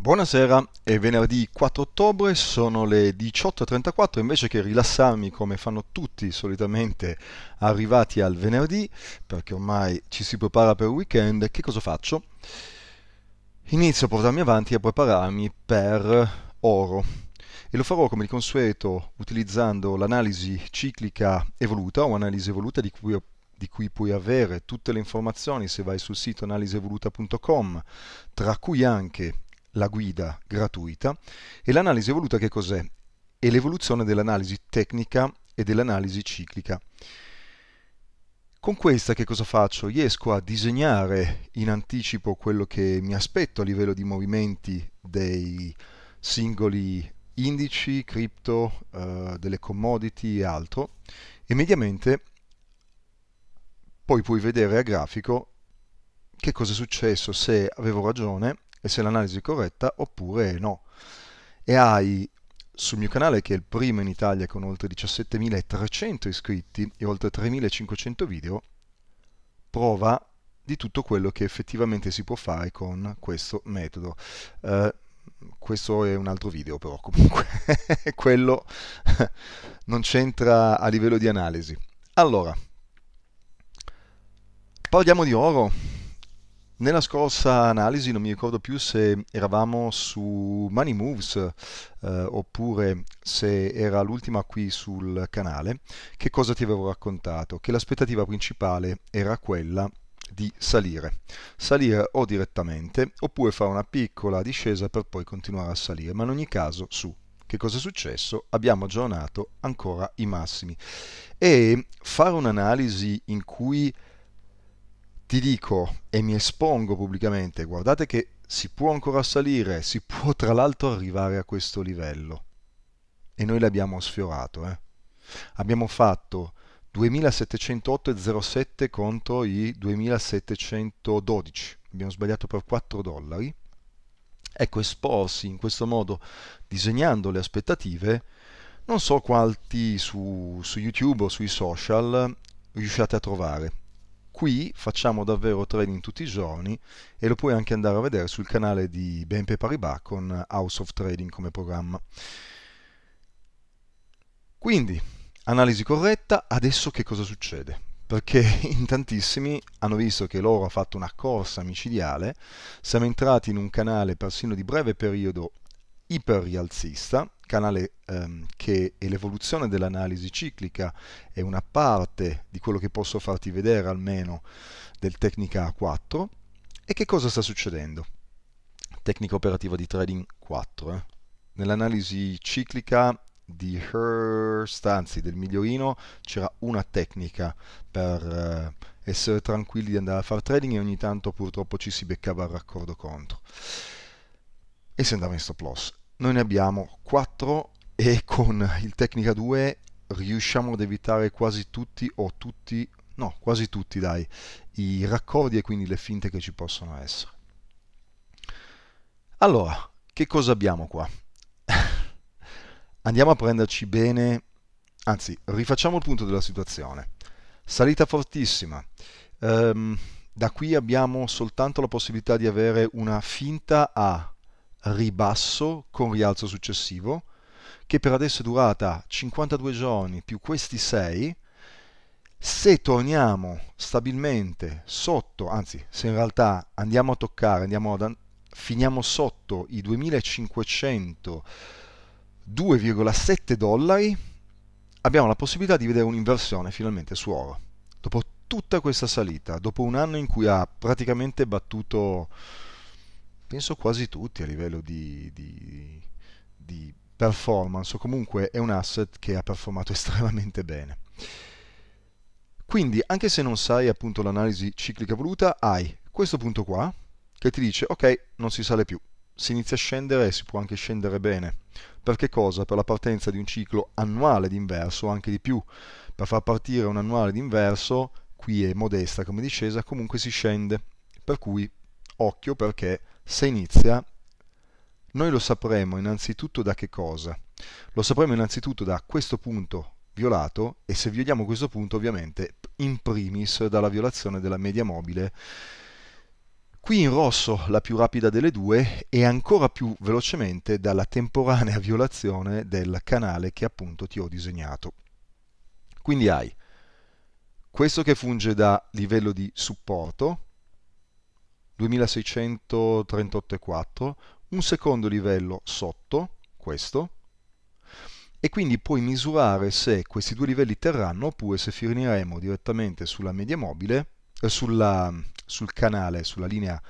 Buonasera, è venerdì 4 ottobre, sono le 18.34, invece che rilassarmi come fanno tutti solitamente arrivati al venerdì, perché ormai ci si prepara per il weekend, che cosa faccio? Inizio a portarmi avanti e a prepararmi per oro e lo farò come di consueto utilizzando l'analisi ciclica evoluta o analisi evoluta di cui di cui puoi avere tutte le informazioni se vai sul sito analisevoluta.com, tra cui anche la guida gratuita. E l'analisi evoluta che cos'è? È l'evoluzione dell'analisi tecnica e dell'analisi ciclica. Con questa che cosa faccio? Riesco a disegnare in anticipo quello che mi aspetto a livello di movimenti dei singoli indici, cripto, eh, delle commodity e altro e mediamente poi puoi vedere a grafico che cosa è successo, se avevo ragione e se l'analisi è corretta oppure no. E hai sul mio canale, che è il primo in Italia con oltre 17.300 iscritti e oltre 3.500 video, prova di tutto quello che effettivamente si può fare con questo metodo. Uh, questo è un altro video però comunque quello non c'entra a livello di analisi allora Parliamo di oro. Nella scorsa analisi non mi ricordo più se eravamo su Money Moves eh, oppure se era l'ultima qui sul canale. Che cosa ti avevo raccontato? Che l'aspettativa principale era quella di salire. Salire o direttamente oppure fare una piccola discesa per poi continuare a salire, ma in ogni caso su. Che cosa è successo? Abbiamo aggiornato ancora i massimi. E fare un'analisi in cui ti dico e mi espongo pubblicamente, guardate che si può ancora salire, si può tra l'altro arrivare a questo livello. E noi l'abbiamo sfiorato. Eh. Abbiamo fatto 2708,07 contro i 2712. Abbiamo sbagliato per 4 dollari. Ecco, esporsi in questo modo, disegnando le aspettative, non so quanti su, su YouTube o sui social riusciate a trovare Qui facciamo davvero trading tutti i giorni e lo puoi anche andare a vedere sul canale di BNP Paribas con House of Trading come programma. Quindi, analisi corretta, adesso che cosa succede? Perché in tantissimi hanno visto che l'oro ha fatto una corsa micidiale, siamo entrati in un canale persino di breve periodo iperrialzista, canale ehm, che è l'evoluzione dell'analisi ciclica, è una parte di quello che posso farti vedere almeno del Tecnica A4. E che cosa sta succedendo? Tecnica operativa di trading 4. Eh? Nell'analisi ciclica di Hearst, anzi del migliorino, c'era una tecnica per eh, essere tranquilli di andare a fare trading e ogni tanto purtroppo ci si beccava il raccordo contro e si andava in stop loss noi ne abbiamo 4 e con il Tecnica 2 riusciamo ad evitare quasi tutti o tutti, no, quasi tutti dai, i raccordi e quindi le finte che ci possono essere. Allora, che cosa abbiamo qua? Andiamo a prenderci bene, anzi, rifacciamo il punto della situazione. Salita fortissima. Um, da qui abbiamo soltanto la possibilità di avere una finta A ribasso con rialzo successivo, che per adesso è durata 52 giorni più questi 6. Se torniamo stabilmente sotto, anzi se in realtà andiamo a toccare, andiamo ad, finiamo sotto i 2500 2,7 dollari, abbiamo la possibilità di vedere un'inversione finalmente su oro. Dopo tutta questa salita, dopo un anno in cui ha praticamente battuto penso quasi tutti a livello di, di, di performance o comunque è un asset che ha performato estremamente bene. Quindi anche se non sai appunto l'analisi ciclica voluta, hai questo punto qua che ti dice ok, non si sale più, si inizia a scendere e si può anche scendere bene. Per che cosa? Per la partenza di un ciclo annuale d'inverso anche di più. Per far partire un annuale d'inverso, qui è modesta come discesa, comunque si scende. Per cui occhio perché se inizia, noi lo sapremo innanzitutto da che cosa? Lo sapremo innanzitutto da questo punto violato e se violiamo questo punto ovviamente in primis dalla violazione della media mobile Qui in rosso la più rapida delle due e ancora più velocemente dalla temporanea violazione del canale che appunto ti ho disegnato. Quindi hai questo che funge da livello di supporto, 2638,4, un secondo livello sotto, questo, e quindi puoi misurare se questi due livelli terranno oppure se finiremo direttamente sulla media mobile, eh, sulla, sul canale, sulla linea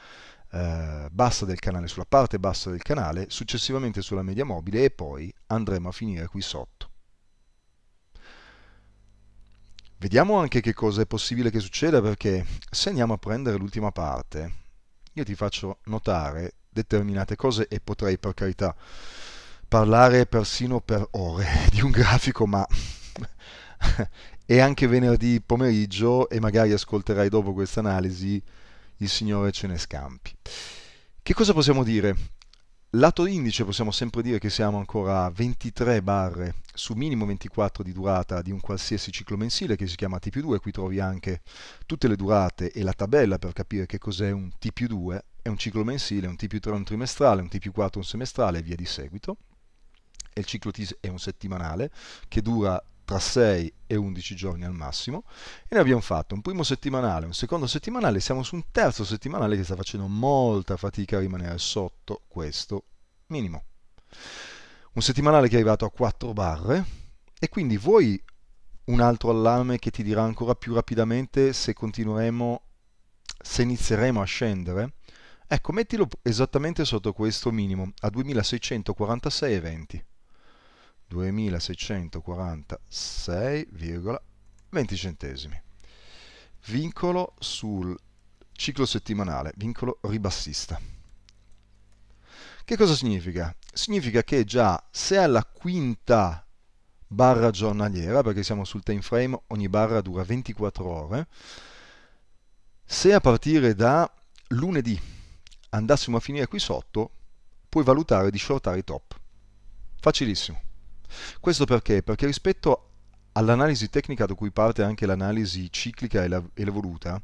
eh, bassa del canale, sulla parte bassa del canale, successivamente sulla media mobile e poi andremo a finire qui sotto. Vediamo anche che cosa è possibile che succeda perché se andiamo a prendere l'ultima parte, io ti faccio notare determinate cose e potrei per carità parlare persino per ore di un grafico, ma è anche venerdì pomeriggio e magari ascolterai dopo questa analisi il Signore ce ne scampi. Che cosa possiamo dire? Lato indice possiamo sempre dire che siamo ancora a 23 barre su minimo 24 di durata di un qualsiasi ciclo mensile che si chiama T 2, qui trovi anche tutte le durate e la tabella per capire che cos'è un T 2, è un ciclo mensile, un T 3 un trimestrale, un T 4 un semestrale e via di seguito. E il ciclo T è un settimanale che dura tra 6 e 11 giorni al massimo e ne abbiamo fatto un primo settimanale, un secondo settimanale, siamo su un terzo settimanale che sta facendo molta fatica a rimanere sotto questo minimo. Un settimanale che è arrivato a 4 barre e quindi vuoi un altro allarme che ti dirà ancora più rapidamente se continueremo, se inizieremo a scendere? Ecco, mettilo esattamente sotto questo minimo, a 2646,20. 2646,20 centesimi. Vincolo sul ciclo settimanale, vincolo ribassista. Che cosa significa? Significa che già se alla quinta barra giornaliera, perché siamo sul time frame, ogni barra dura 24 ore, se a partire da lunedì andassimo a finire qui sotto, puoi valutare di shortare i top. Facilissimo. Questo perché? Perché rispetto all'analisi tecnica da cui parte anche l'analisi ciclica e, la, l'evoluta,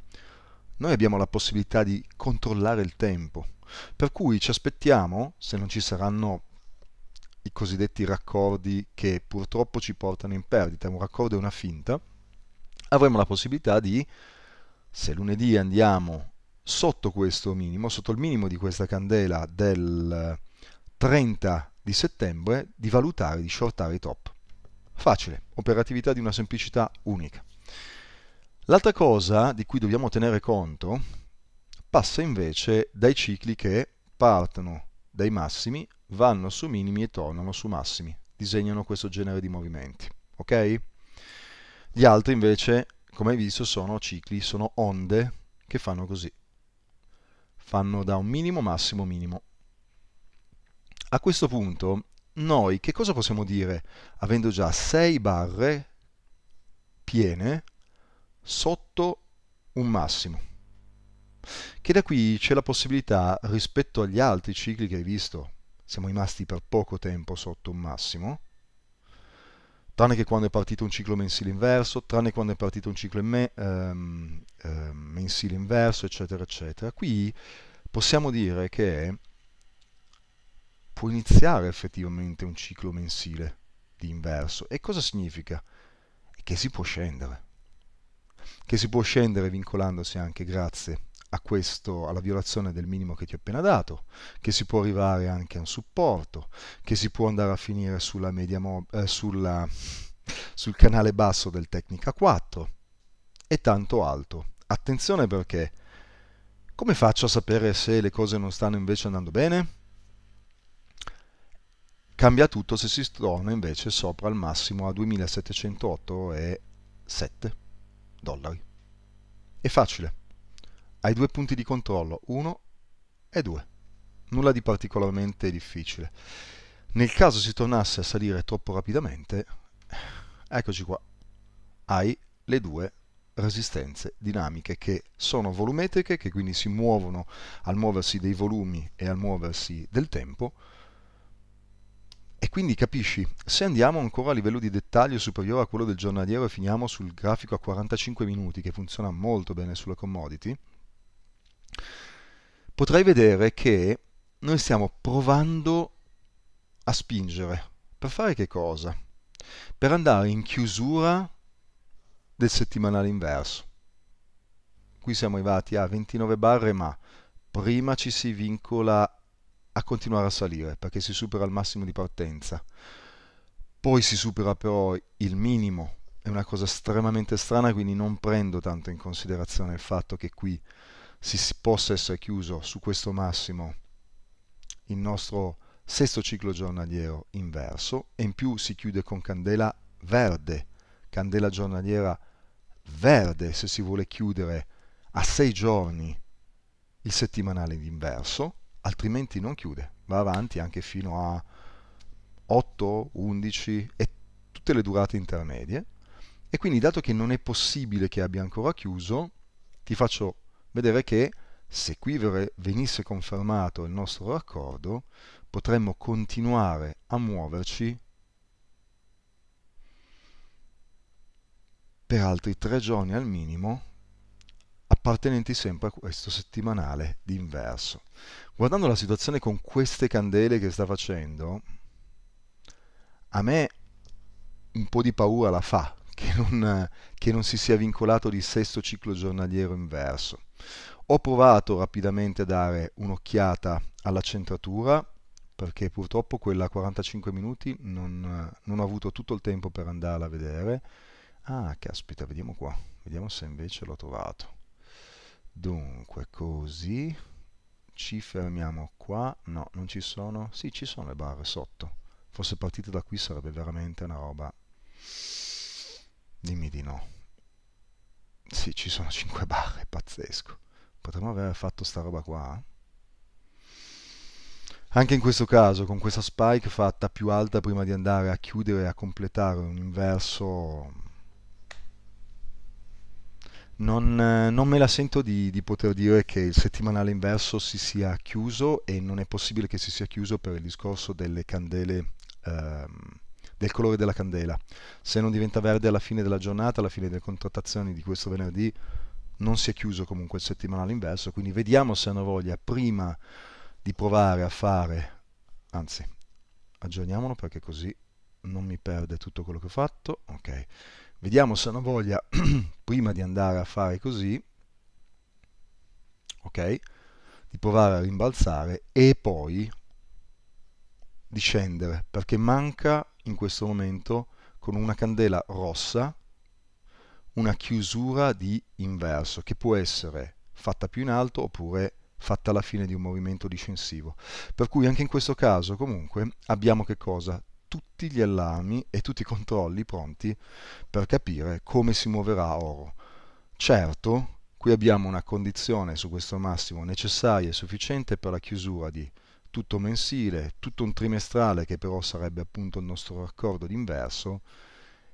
noi abbiamo la possibilità di controllare il tempo. Per cui ci aspettiamo, se non ci saranno i cosiddetti raccordi che purtroppo ci portano in perdita, un raccordo è una finta, avremo la possibilità di, se lunedì andiamo sotto questo minimo, sotto il minimo di questa candela del 30 di settembre di valutare, di shortare i top. Facile, operatività di una semplicità unica. L'altra cosa di cui dobbiamo tenere conto passa invece dai cicli che partono dai massimi, vanno su minimi e tornano su massimi, disegnano questo genere di movimenti. Ok? Gli altri invece, come hai visto, sono cicli, sono onde che fanno così. Fanno da un minimo massimo minimo a questo punto noi che cosa possiamo dire avendo già 6 barre piene sotto un massimo? Che da qui c'è la possibilità rispetto agli altri cicli che hai visto, siamo rimasti per poco tempo sotto un massimo, tranne che quando è partito un ciclo mensile inverso, tranne quando è partito un ciclo me, ehm, ehm, mensile inverso, eccetera, eccetera. Qui possiamo dire che può iniziare effettivamente un ciclo mensile di inverso. E cosa significa? Che si può scendere. Che si può scendere vincolandosi anche grazie a questo, alla violazione del minimo che ti ho appena dato, che si può arrivare anche a un supporto, che si può andare a finire sulla media mob, eh, sulla, sul canale basso del Tecnica 4 e tanto altro. Attenzione perché come faccio a sapere se le cose non stanno invece andando bene? Cambia tutto se si torna invece sopra il massimo a 2708,7 dollari. È facile. Hai due punti di controllo, uno e due. Nulla di particolarmente difficile. Nel caso si tornasse a salire troppo rapidamente, eccoci qua. Hai le due resistenze dinamiche che sono volumetriche, che quindi si muovono al muoversi dei volumi e al muoversi del tempo, e quindi capisci, se andiamo ancora a livello di dettaglio superiore a quello del giornaliero e finiamo sul grafico a 45 minuti che funziona molto bene sulle commodity, potrai vedere che noi stiamo provando a spingere. Per fare che cosa? Per andare in chiusura del settimanale inverso. Qui siamo arrivati a 29 barre, ma prima ci si vincola a continuare a salire perché si supera il massimo di partenza. Poi si supera però il minimo, è una cosa estremamente strana, quindi non prendo tanto in considerazione il fatto che qui si possa essere chiuso su questo massimo il nostro sesto ciclo giornaliero inverso e in più si chiude con candela verde, candela giornaliera verde se si vuole chiudere a sei giorni il settimanale d'inverso, altrimenti non chiude, va avanti anche fino a 8, 11 e tutte le durate intermedie. E quindi dato che non è possibile che abbia ancora chiuso, ti faccio vedere che se qui venisse confermato il nostro raccordo, potremmo continuare a muoverci per altri tre giorni al minimo appartenenti sempre a questo settimanale d'inverso. Guardando la situazione con queste candele che sta facendo, a me un po' di paura la fa che non, che non si sia vincolato di sesto ciclo giornaliero inverso. Ho provato rapidamente a dare un'occhiata alla centratura perché purtroppo quella a 45 minuti non, non, ho avuto tutto il tempo per andarla a vedere. Ah, caspita, vediamo qua, vediamo se invece l'ho trovato. Dunque, così ci fermiamo qua. No, non ci sono. Sì, ci sono le barre sotto. Fosse partito da qui sarebbe veramente una roba. Dimmi di no. Sì, ci sono 5 barre, pazzesco. Potremmo aver fatto sta roba qua? Anche in questo caso, con questa spike fatta più alta prima di andare a chiudere e a completare un inverso, non, non me la sento di, di, poter dire che il settimanale inverso si sia chiuso e non è possibile che si sia chiuso per il discorso delle candele, ehm, del colore della candela. Se non diventa verde alla fine della giornata, alla fine delle contrattazioni di questo venerdì, non si è chiuso comunque il settimanale inverso, quindi vediamo se hanno voglia prima di provare a fare, anzi aggiorniamolo perché così non mi perde tutto quello che ho fatto, ok, vediamo se hanno voglia prima di andare a fare così, ok, di provare a rimbalzare e poi di scendere perché manca in questo momento con una candela rossa una chiusura di inverso che può essere fatta più in alto oppure fatta alla fine di un movimento discensivo. Per cui anche in questo caso comunque abbiamo che cosa? Tutti gli allarmi e tutti i controlli pronti per capire come si muoverà oro. Certo, qui abbiamo una condizione su questo massimo necessaria e sufficiente per la chiusura di tutto mensile, tutto un trimestrale che però sarebbe appunto il nostro raccordo d'inverso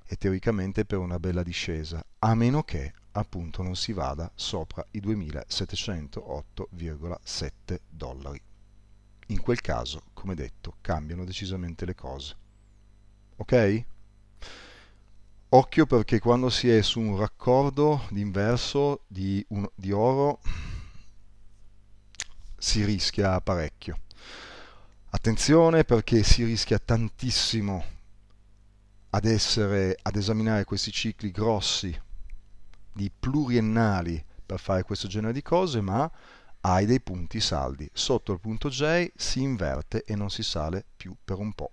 e teoricamente per una bella discesa, a meno che appunto non si vada sopra i 2708,7 dollari. In quel caso, come detto, cambiano decisamente le cose. Ok? Occhio perché quando si è su un raccordo d'inverso di, di oro si rischia parecchio. Attenzione perché si rischia tantissimo ad, essere, ad esaminare questi cicli grossi di pluriennali per fare questo genere di cose, ma hai dei punti saldi. Sotto il punto J si inverte e non si sale più per un po'.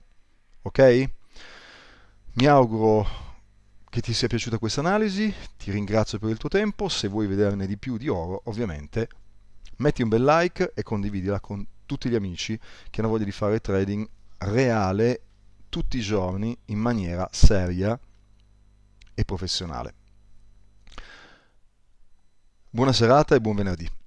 Ok? Mi auguro che ti sia piaciuta questa analisi, ti ringrazio per il tuo tempo, se vuoi vederne di più di oro, ovviamente metti un bel like e condividila con tutti gli amici che hanno voglia di fare trading reale tutti i giorni in maniera seria e professionale. Buona serata e buon venerdì.